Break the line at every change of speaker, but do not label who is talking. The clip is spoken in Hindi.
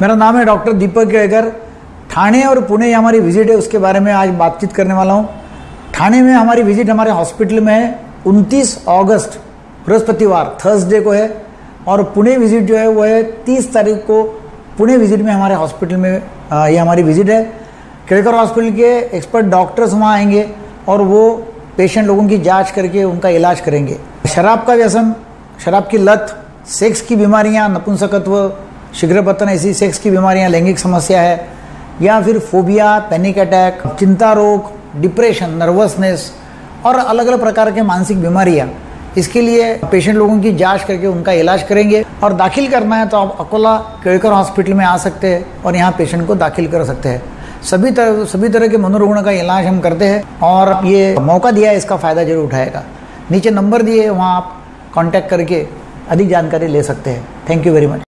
मेरा नाम है डॉक्टर दीपक केकर ठाणे और पुणे हमारी विज़िट है, उसके बारे में आज बातचीत करने वाला हूँ। ठाणे में हमारी विज़िट हमारे हॉस्पिटल में है 29 अगस्त, बृहस्पतिवार थर्सडे को है, और पुणे विज़िट जो है, वो है 30 तारीख को पुणे विज़िट में हमारे हॉस्पिटल में ये हमारी विज़िट है। केड़कर हॉस्पिटल के एक्सपर्ट डॉक्टर्स वहाँ आएँगे, और वो पेशेंट लोगों की जाँच करके उनका इलाज करेंगे। शराब का व्यसन, शराब की लत, सेक्स की बीमारियाँ, नपुंसकत्व शीघ्र पतन ऐसी सेक्स की बीमारियाँ, लैंगिक समस्या है, या फिर फोबिया, पैनिक अटैक, चिंता रोग, डिप्रेशन, नर्वसनेस और अलग अलग प्रकार के मानसिक बीमारियाँ। इसके लिए पेशेंट लोगों की जाँच करके उनका इलाज करेंगे। और दाखिल करना है तो आप अकोला केड़कर हॉस्पिटल में आ सकते हैं और यहाँ पेशेंट को दाखिल कर सकते हैं। सभी तरह सभी तरह के मनोरुग्ण का इलाज हम करते हैं और ये मौका दिया है, इसका फ़ायदा ज़रूर उठाएगा। नीचे नंबर दिए, वहाँ आप कॉन्टैक्ट करके अधिक जानकारी ले सकते हैं। Thank you very much